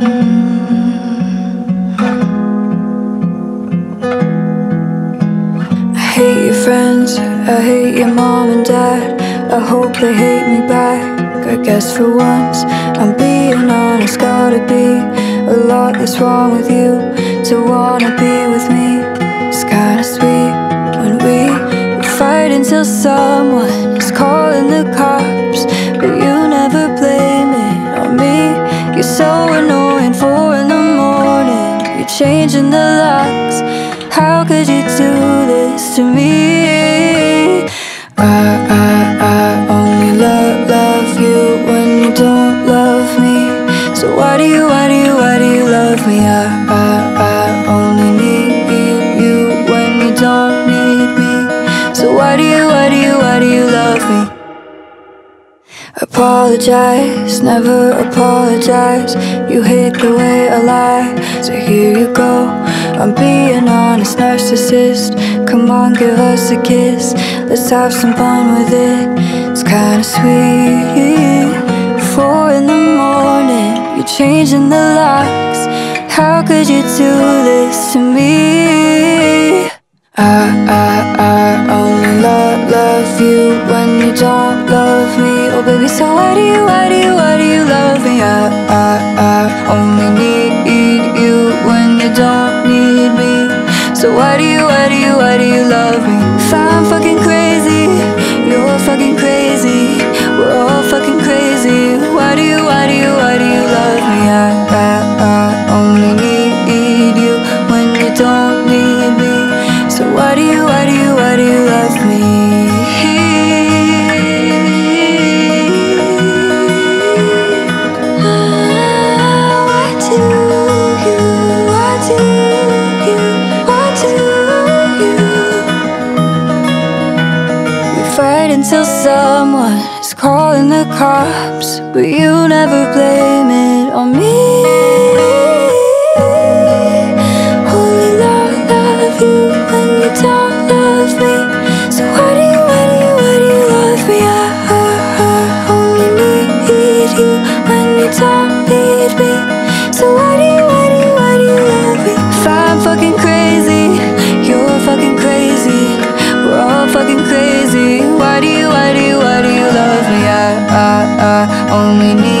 I hate your friends, I hate your mom and dad. I hope they hate me back. I guess for once I'm being honest. Gotta be a lot that's wrong with you to wanna be with me. It's kinda sweet when we fight until someone changing the locks. How could you do this to me? I, I, I only love, love you when you don't love me. So why do you, why do you, why do you love me? I, I, I only need you when you don't need me. So why do you, why do you, why do you love me? Apologize, never apologize. You hate the way I lie, so here you go. I'm being honest, narcissist. Come on, give us a kiss. Let's have some fun with it. It's kinda sweet. Four in the morning, you're changing the locks. How could you do this to me? I, I, I only love, love you when you don't. So why do you, why do you, why do you love me? I, I, I only need you when you don't need me. So why do you, why do you, why do you love me? If I'm fucking crazy, you're fucking crazy. We're all fucking crazy. Why do you, why do you, why do you love me? I, I, I only Fight until someone is calling the cops, but you never blame it on me. Only love, you when you don't love me. So why do you, why do you, why do you love me? I only need you when you don't need me. Love me?